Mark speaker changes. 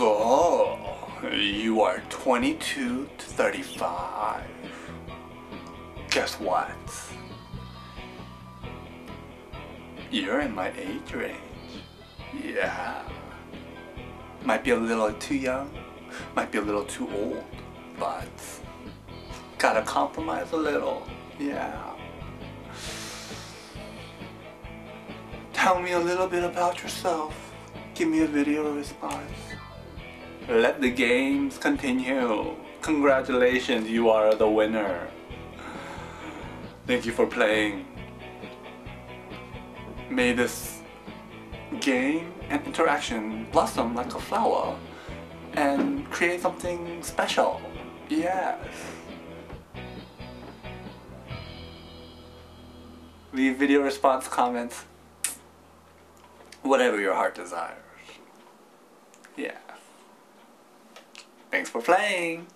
Speaker 1: So, you are 22 to 35. Guess what? You're in my age range. Yeah. Might be a little too young, might be a little too old, but gotta compromise a little. Yeah. Tell me a little bit about yourself. Give me a video response. Let the games continue. Congratulations, you are the winner. Thank you for playing. May this game and interaction blossom like a flower and create something special. Yes. Leave video response comments. Whatever your heart desires. Yeah. Thanks for playing.